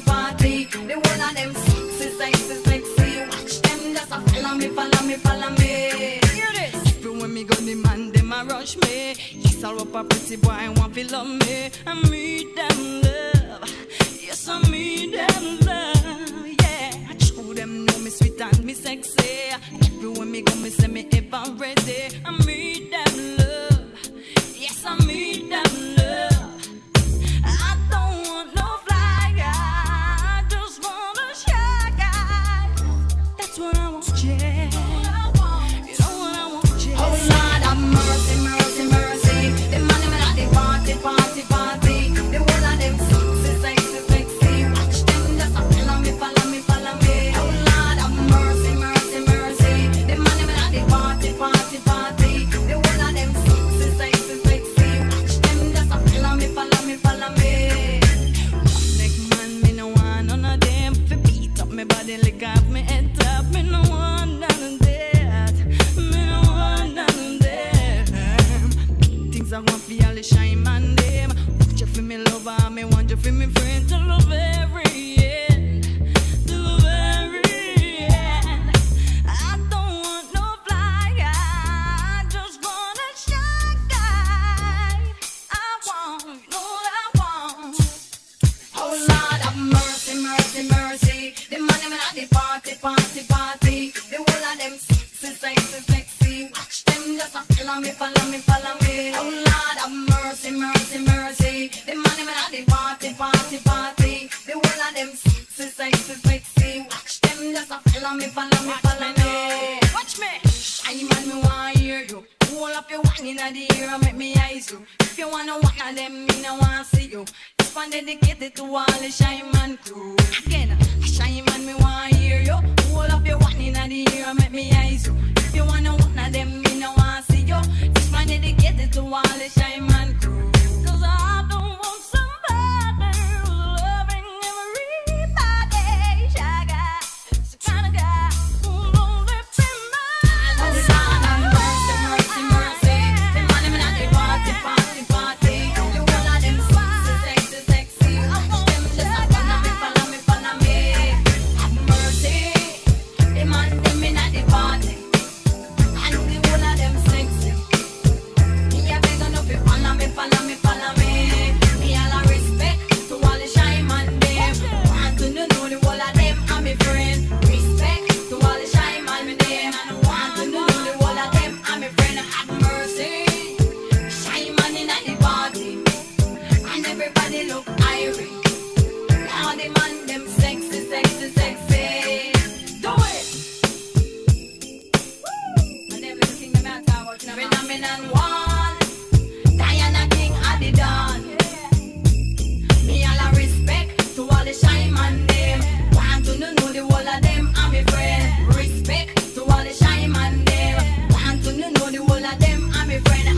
party, party. The one of them sexy, sexy, sexy. Watch them just a follow me, follow me, follow me. Hear this. Even when me go the man, them a rush me. Yes, I up a pretty boy, want to love me. I meet them love. Yes, I meet them love. I want fi all the shine man them. Want you fi me lover, me want you for me friend follow me, follow me, follow me. Oh Lord, have mercy, mercy, mercy. The man them at the party, party, party. The whole of them sexy, sexy, sexy. Watch them just a follow me, follow me, follow me. Watch me. Shy man, me want hear you. Hold up your one in the and make me eyes you. If you wanna one of them, me no want see you. This one dedicated to all the shy man crew. Again, favorite